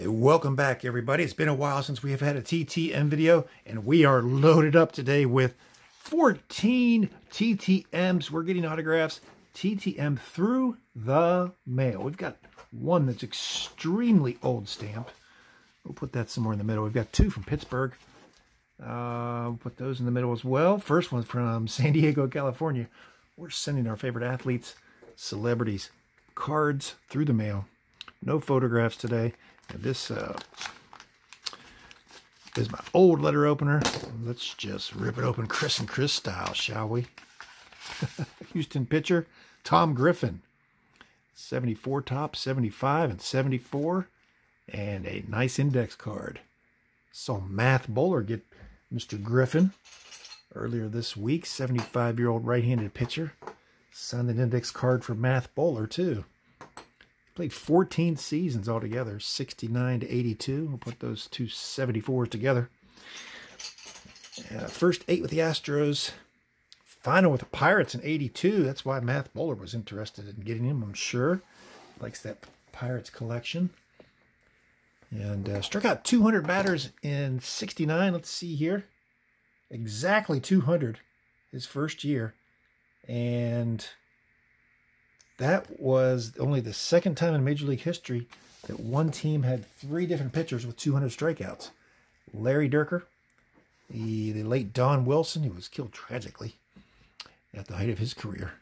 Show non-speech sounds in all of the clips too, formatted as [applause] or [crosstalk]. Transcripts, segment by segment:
Welcome back, everybody. It's been a while since we have had a TTM video, and we are loaded up today with 14 TTMs. We're getting autographs TTM through the mail. We've got one that's extremely old stamp. We'll put that somewhere in the middle. We've got two from Pittsburgh. Uh, put those in the middle as well. First one from [laughs] San Diego, California. We're sending our favorite athletes, celebrities, cards through the mail. No photographs today. This uh, is my old letter opener. Let's just rip it open Chris and Chris style, shall we? [laughs] Houston pitcher, Tom Griffin. 74 top, 75 and 74. And a nice index card. Saw Math Bowler get Mr. Griffin earlier this week. 75-year-old right-handed pitcher. Signed an index card for Math Bowler, too. Played 14 seasons altogether, 69 to 82. We'll put those two 74s together. Uh, first eight with the Astros. Final with the Pirates in 82. That's why Math Bowler was interested in getting him, I'm sure. Likes that Pirates collection. And uh, struck out 200 batters in 69. Let's see here. Exactly 200 his first year. And that was only the second time in Major League history that one team had three different pitchers with 200 strikeouts. Larry Dierker, the, the late Don Wilson, who was killed tragically at the height of his career,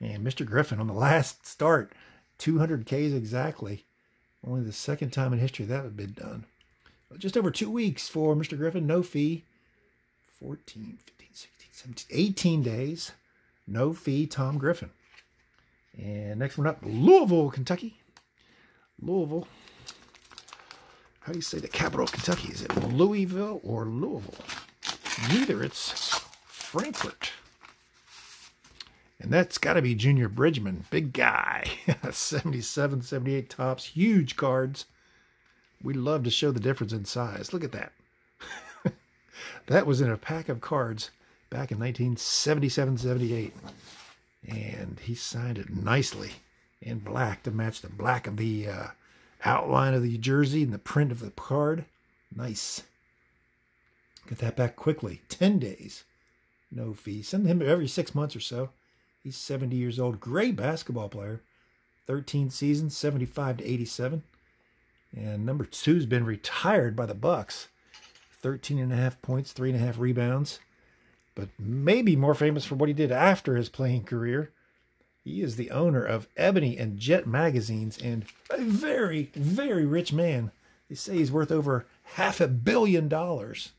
and Mr. Griffin on the last start, 200 Ks exactly. Only the second time in history that had been done. Just over two weeks for Mr. Griffin, no fee. 14, 15, 16, 17, 18 days, no fee, Tom Griffin. And next one up, Louisville, Kentucky. Louisville. How do you say the capital of Kentucky? Is it Louisville or Louisville? Neither. It's Frankfort. And that's got to be Junior Bridgeman. Big guy. [laughs] 77, 78 Topps. Huge cards. We love to show the difference in size. Look at that. [laughs] that was in a pack of cards back in 1977, 78 and he signed it nicely in black to match the black of the uh, outline of the jersey and the print of the card. Nice. Get that back quickly. 10 days. No fee. Send him every six months or so. He's 70 years old. Great basketball player. 13 seasons, 75 to 87. And number two's been retired by the Bucks. 13 and a half points, three and a half rebounds but maybe more famous for what he did after his playing career. He is the owner of Ebony and Jet magazines and a very, very rich man. They say he's worth over half a billion dollars.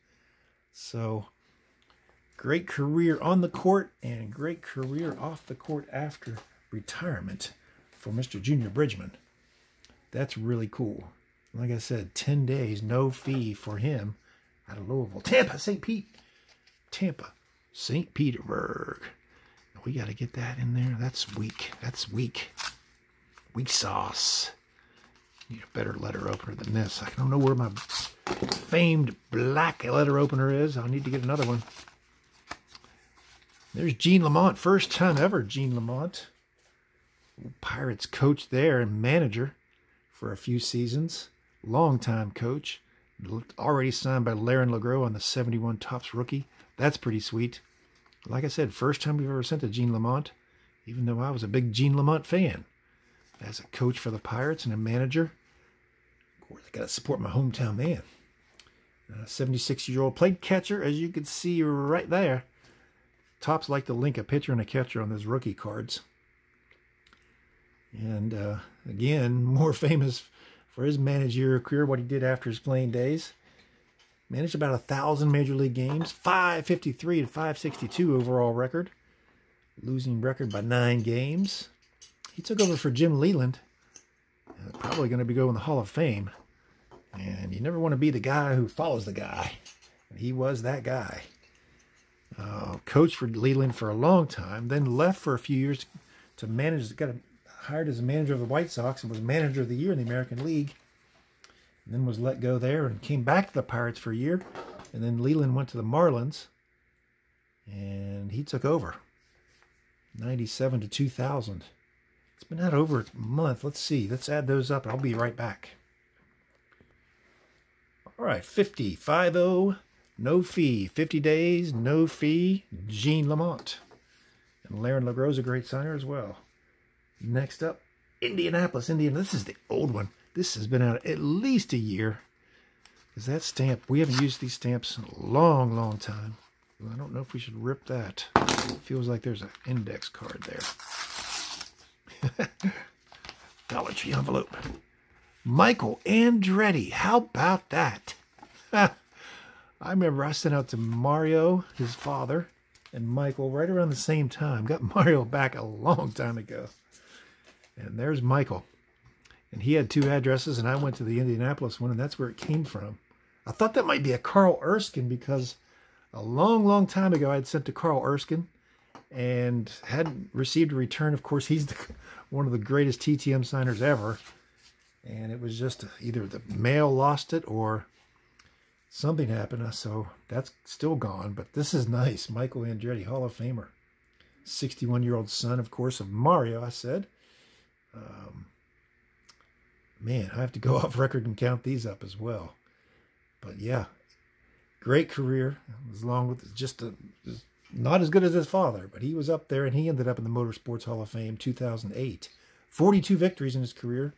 So, great career on the court and great career off the court after retirement for Mr. Junior Bridgeman. That's really cool. Like I said, 10 days, no fee for him out of Louisville. Tampa, St. Pete. Tampa. St. Petersburg. We got to get that in there. That's weak. That's weak. Weak sauce. Need a better letter opener than this. I don't know where my famed black letter opener is. I'll need to get another one. There's Gene Lamont. First time ever, Gene Lamont. Pirates coach there and manager for a few seasons. Long-time coach. Already signed by Lerrin LaGrow on the 71 Topps rookie. That's pretty sweet. Like I said, first time we've ever sent a Gene Lamont, even though I was a big Gene Lamont fan. As a coach for the Pirates and a manager, of course, I got to support my hometown man. 76 year old played catcher, as you can see right there. Topps like to link a pitcher and a catcher on those rookie cards. And uh, again, [laughs] more famous for his managerial career, what he did after his playing days. Managed about a thousand major league games, 553 to 562 overall record, losing record by nine games. He took over for Jim Leyland, uh, probably going to be going in the Hall of Fame. And you never want to be the guy who follows the guy. And he was that guy. Uh, coached for Leyland for a long time, then left for a few years to manage, got hired as a manager of the White Sox and was manager of the year in the American League then was let go there and came back to the Pirates for a year. And then Leyland went to the Marlins and he took over 97 to 2000. It's been out over a month. Let's see. Let's add those up. I'll be right back. All right, 50, 5 no fee. 50 days, no fee. Gene Lamont. And Lerrin LaGrow a great signer as well. Next up, Indianapolis, Indiana. This is the old one. This has been out at least a year. Is that stamp? We haven't used these stamps in a long, long time. I don't know if we should rip that. It feels like there's an index card there. [laughs] Dollar Tree envelope. Michael Andretti. How about that? [laughs] I remember I sent out to Mario, his father, and Michael right around the same time. Got Mario back a long time ago. And there's Michael. And he had two addresses, and I went to the Indianapolis one, and that's where it came from. I thought that might be a Carl Erskine because a long, long time ago I had sent to Carl Erskine and hadn't received a return. Of course, he's the, [laughs] one of the greatest TTM signers ever. And it was just either the mail lost it or something happened. So that's still gone. But this is nice. Michael Andretti, Hall of Famer. 61-year-old son, of course, of Mario, I said. Um, man, I have to go [laughs] off record and count these up as well. But yeah, great career. As long with just a, not as good as his father, but he was up there and he ended up in the Motorsports Hall of Fame 2008. 42 victories in his career,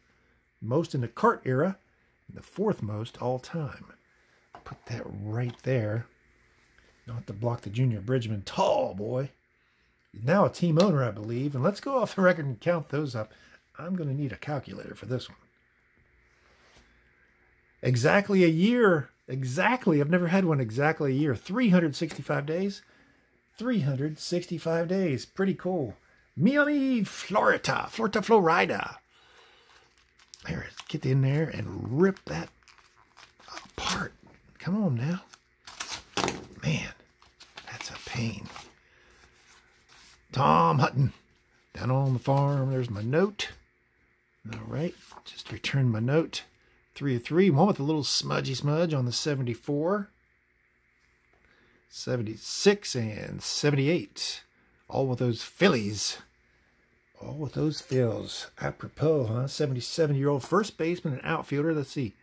most in the CART era, the fourth most all time. Put that right there. Not to block the junior Bridgeman. Tall boy. He's now a team owner, I believe. And let's go off the record and count those up. I'm going to need a calculator for this one. Exactly a year. Exactly. I've never had one exactly a year. 365 days. 365 days. Pretty cool. Miami, Florida. Florida, Florida. There, get in there and rip that apart. Come on now. Man, that's a pain. Tom Hutton. Down on the farm, there's my note. All right, just return my note. Three of three, one with a little smudgy smudge on the 74. 76 and 78. All with those fillies. All with those fills. Apropos, huh? 77-year-old first baseman and outfielder. Let's see.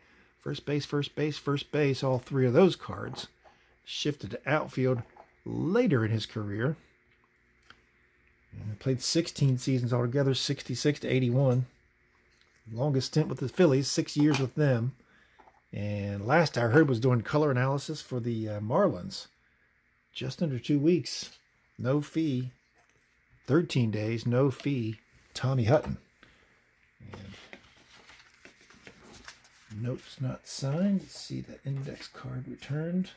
First base, first base, first base. All three of those cards. Shifted to outfield later in his career. And played 16 seasons altogether, 66 to 81 longest stint with the Phillies, six years with them. And last I heard was doing color analysis for the uh, Marlins. Just under two weeks, no fee. 13 days, no fee. Tommy Hutton. And notes not signed. Let's see the index card returned.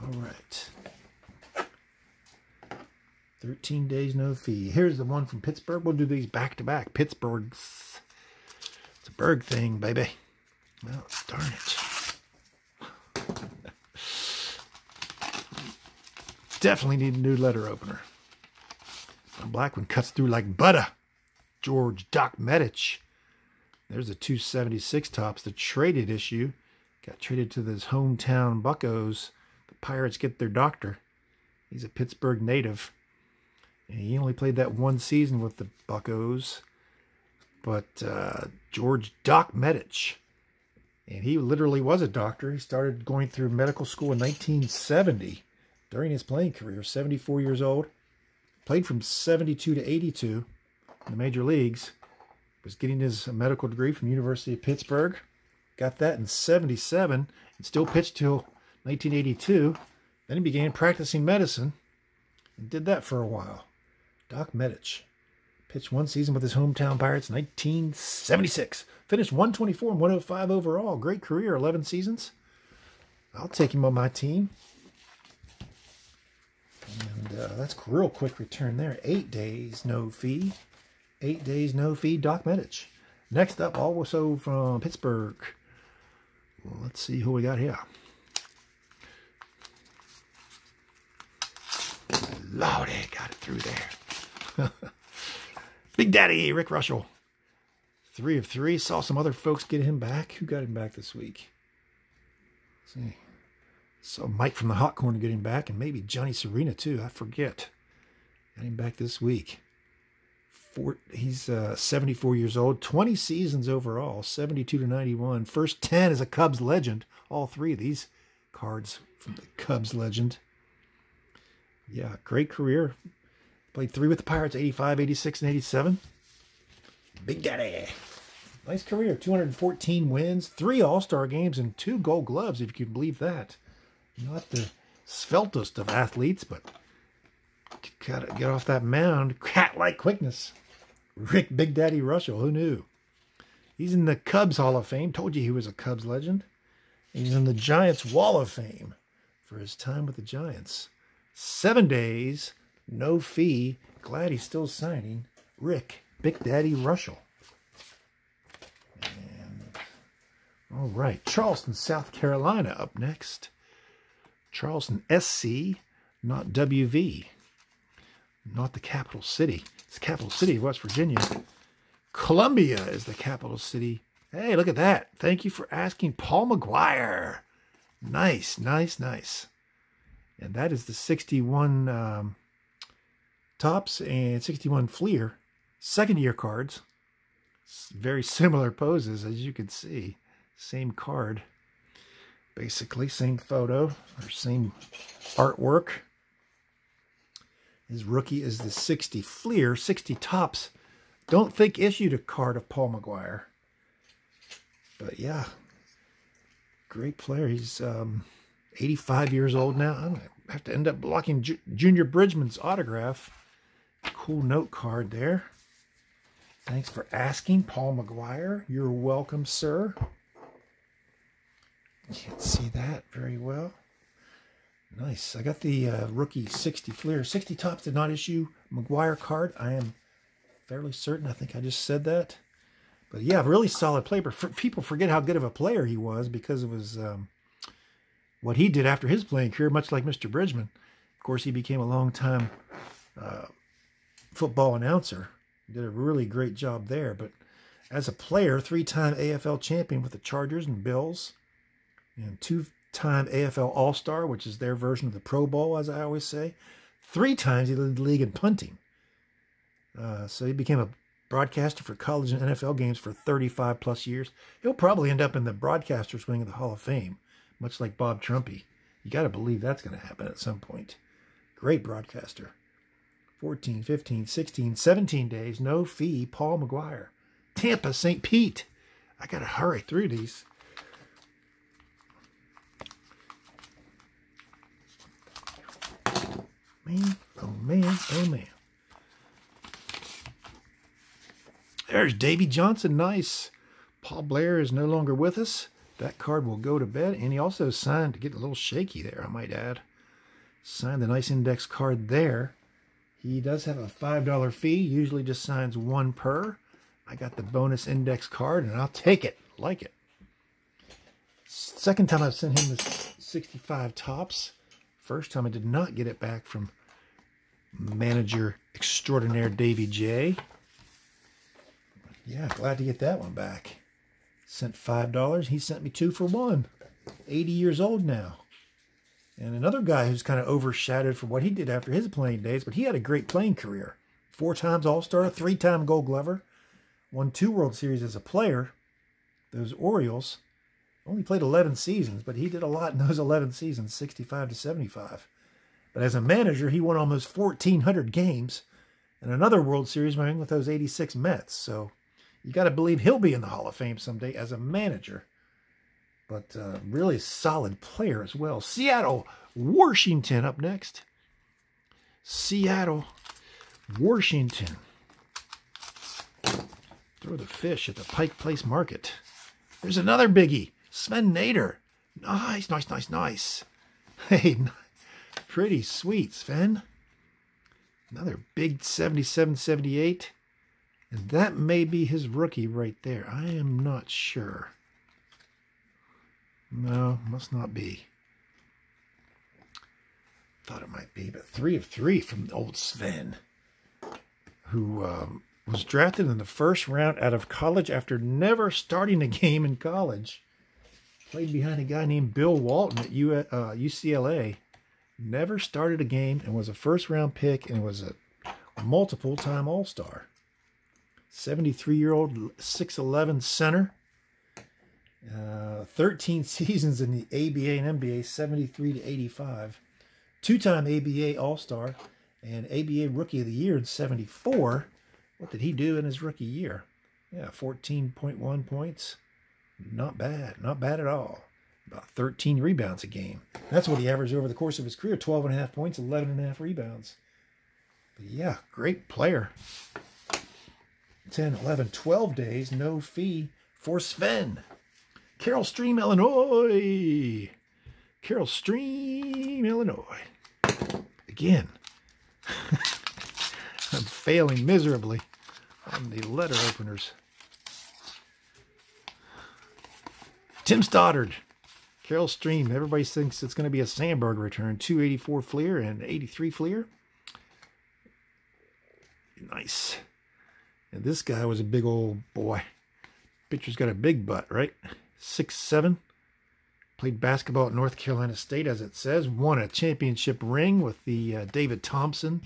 All right. 13 days, no fee. Here's the one from Pittsburgh. We'll do these back to back. Pittsburgh's Berg thing, baby. Well, darn it. Definitely need a new letter opener. The black one cuts through like butter. George Doc Medich. There's a 276 Topps, the traded issue. Got traded to his hometown Buckos. The Pirates get their doctor. He's a Pittsburgh native. And he only played that one season with the Buckos. But uh, George Doc Medich, and he literally was a doctor. He started going through medical school in 1970 during his playing career, 74 years old. Played from 72 to 82 in the major leagues. Was getting his medical degree from University of Pittsburgh. Got that in 77 and still pitched till 1982. Then he began practicing medicine and did that for a while. Doc Medich. Pitched one season with his hometown Pirates, 1976. Finished 124 and 105 overall. Great career, 11 seasons. I'll take him on my team. And uh, that's real quick return there. Eight days, no fee. Eight days, no fee, Doc Medich. Next up, also from Pittsburgh. Well, let's see who we got here. Lordy, got it through there. [laughs] Big Daddy, Rick Reuschel. Three of three. Saw some other folks get him back. Who got him back this week? Let's see. Saw Mike from the Hot Corner get him back, and maybe Johnny Serena too. I forget. Got him back this week. Four, he's uh, 74 years old, 20 seasons overall, 72 to 91. First 10 is a Cubs legend. All three of these cards from the Cubs legend. Yeah, great career. Played three with the Pirates, 85, 86, and 87. Big Daddy. Nice career. 214 wins, three All-Star games, and two gold gloves, if you can believe that. Not the sveltest of athletes, but gotta get off that mound. Cat-like quickness. Rick Big Daddy Reuschel, who knew? He's in the Cubs Hall of Fame. Told you he was a Cubs legend. He's in the Giants Wall of Fame for his time with the Giants. Seven days, no fee. Glad he's still signing. Rick Big Daddy Reuschel. All right, Charleston, South Carolina up next. Charleston SC, not WV. Not the capital city. It's the capital city of West Virginia. Columbia is the capital city. Hey, look at that. Thank you for asking, Paul Maguire. Nice, nice, nice. And that is the 61 um, Topps and 61 Fleer second year cards. Very similar poses, as you can see. Same card. Basically, same photo or same artwork. His rookie is the 60 Fleer, 60 Topps. Don't think issued a card of Paul Maguire. But yeah, great player. He's um, 85 years old now. I'm going to have to end up blocking J Junior Bridgeman's autograph. Cool note card there. Thanks for asking, Paul Maguire. You're welcome, sir. Can't see that very well. Nice. I got the uh, rookie 60 Fleer. 60 Topps did not issue Maguire card. I am fairly certain. I think I just said that. But yeah, really solid player. People forget how good of a player he was because of his um, what he did after his playing career, much like Mr. Bridgeman. Of course, he became a long-time uh, football announcer. Did a really great job there. But as a player, three-time AFL champion with the Chargers and Bills, and two-time AFL All-Star, which is their version of the Pro Bowl, as I always say. Three times he led the league in punting. Uh, so he became a broadcaster for college and NFL games for 35 plus years. He'll probably end up in the broadcasters wing of the Hall of Fame, much like Bob Trumpy. You got to believe that's going to happen at some point. Great broadcaster. 14, 15, 16, 17 days, no fee, Paul Maguire. Tampa, St. Pete. I got to hurry through these. Man, oh man, oh man. There's Davey Johnson, nice. Paul Blair is no longer with us. That card will go to bed. And he also signed, to get a little shaky there, I might add. Signed the nice index card there. He does have a $5 fee, usually just signs one per. I got the bonus index card, and I'll take it. Like it. Second time I've sent him the 65 Topps. First time I did not get it back from manager extraordinaire Davey J. Yeah, glad to get that one back. Sent $5. He sent me two for one. 80 years old now. And another guy who's kind of overshadowed for what he did after his playing days, but he had a great playing career. Four times All-Star, three-time Gold Glover, won two World Series as a player. Those Orioles only played 11 seasons, but he did a lot in those [laughs] 11 seasons, 65 to 75. But as a manager, he won almost 1,400 games and another World Series ring with those 86 Mets. So you got to believe he'll be in the Hall of Fame someday as a manager but uh, really solid player as well. Seattle, Washington up next. Seattle, Washington. Throw the fish at the Pike Place Market. There's another biggie. Swen Nater. Nice, nice, nice, nice. [laughs] Hey, [laughs] pretty sweet, Swen. Another big 77-78. And that may be his rookie right there. I am not sure. No, must not be. Thought it might be, but three of three from old Swen, who um, was drafted in the first round out of college after never starting a game in college. Played behind a guy named Bill Walton at U uh, UCLA. Never started a game and was a first round pick and was a multiple time All Star. 73-year-old 6'11 center. Uh, 13 [laughs] seasons in the ABA and NBA, 73 to 85. Two-time ABA All-Star and ABA Rookie of the Year in 74. What did he do in his rookie year? Yeah, 14.1 points. Not bad. Not bad at all. About 13 rebounds a game. That's what he averaged over the course of his career. 12 and a half points, 11 and a half rebounds. But yeah, great player. 10, 11, 12 days, no fee for Swen. Carol Stream, Illinois. Carol Stream, Illinois. Again, [laughs] I'm failing miserably on the letter openers. Tim Stoddard. Carol Stream. Everybody thinks it's going to be a Sandberg return. 284 Fleer and 83 Fleer. Nice. And this guy was a big old boy. Pitcher's got a big butt, right? Six seven. Played basketball at North Carolina State, as it says. Won a championship ring with the uh, David Thompson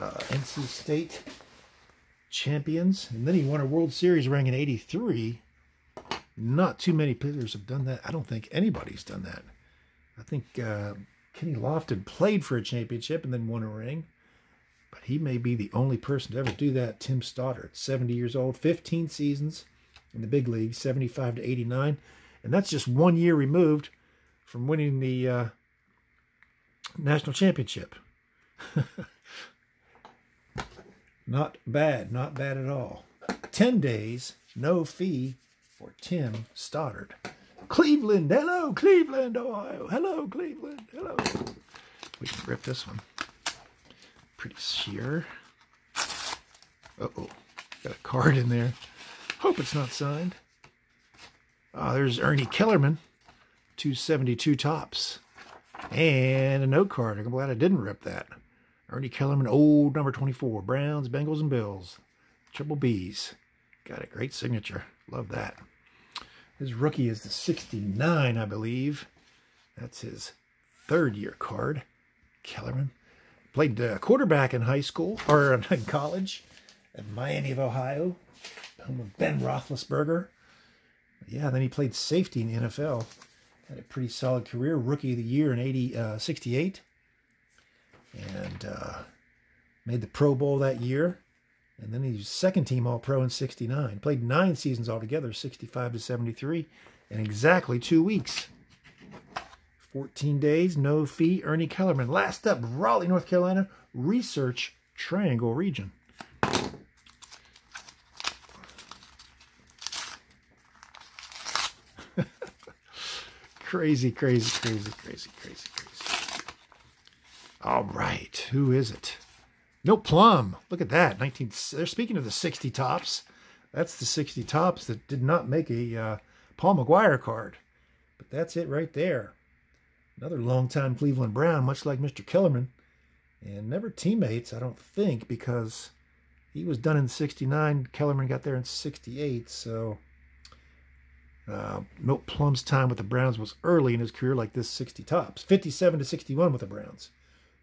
uh, NC State champions. And then he won a World Series ring in 83. Not too many players have done that. I don't think anybody's done that. I think uh, Kenny Lofton played for a championship and then won a ring. But he may be the only person to ever do that. Tim Stoddard, 70 years old, 15 seasons in the big league, 75 to 89. And that's just one year removed from winning the uh, national championship. [laughs] not bad, not bad at all. 10 days, no fee for Tim Stoddard. Cleveland, hello, Cleveland, Ohio. Hello, Cleveland, hello. We can rip this one pretty sheer. Uh-oh, got a card in there. Hope it's not signed. Uh, there's Ernie Kellerman, 272 Topps. And a note card. I'm glad I didn't rip that. Ernie Kellerman, old number 24. Browns, Bengals, and Bills. Triple B's. Got a great signature. Love that. His rookie is the 69, I believe. That's his third year card. Kellerman. Played uh, quarterback in high school, or in [laughs] college, at Miami of Ohio, home of Ben Roethlisberger. Yeah, then he played safety in the NFL. Had a pretty solid career. Rookie of the Year in 80, uh, 68. And uh, made the Pro Bowl that year. And then he's second team All Pro in 69. Played nine seasons altogether, 65 to 73, in exactly two weeks. 14 days, no fee. Ernie Kellerman. Last up, Raleigh, North Carolina, Research Triangle Region. Crazy, crazy, crazy, crazy, crazy, crazy. All right, who is it? No Plum. Look at that. 19. They're speaking of the 60 Topps. That's the 60 Topps that did not make a uh, Paul Maguire card. But that's it right there. Another longtime Cleveland Brown, much like Mr. Kellerman. And never teammates, I don't think, because he was done in 69. Kellerman got there in 68. So uh, Milt Plum's time with the Browns was early in his career, like this 60 Topps, 57 to 61 with the Browns.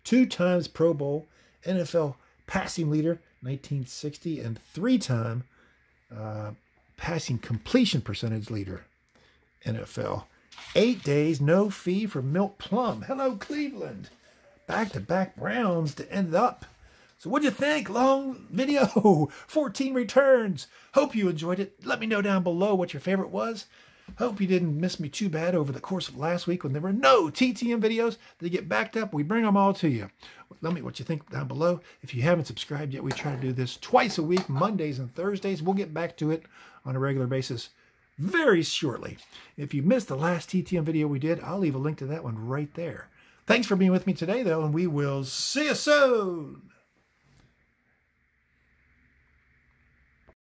Two times Pro Bowl, NFL passing leader, 1960, and three-time uh, passing completion percentage leader, NFL. Eight days, no fee for Milt Plum. Hello, Cleveland. Back-to-back Browns to end up. So what'd you think? Long video, [laughs] 14 returns. Hope you enjoyed it. Let me know down below what your favorite was. Hope you didn't miss me too bad over the course of last week when there were no TTM videos. They get backed up. We bring them all to you. Let me what you think down below. If you haven't subscribed yet, we try to do this twice a week, Mondays and Thursdays. We'll get back to it on a regular basis very shortly. If you missed the last TTM video we did, I'll leave a link to that one right there. Thanks for being with me today, though, and we will see you soon.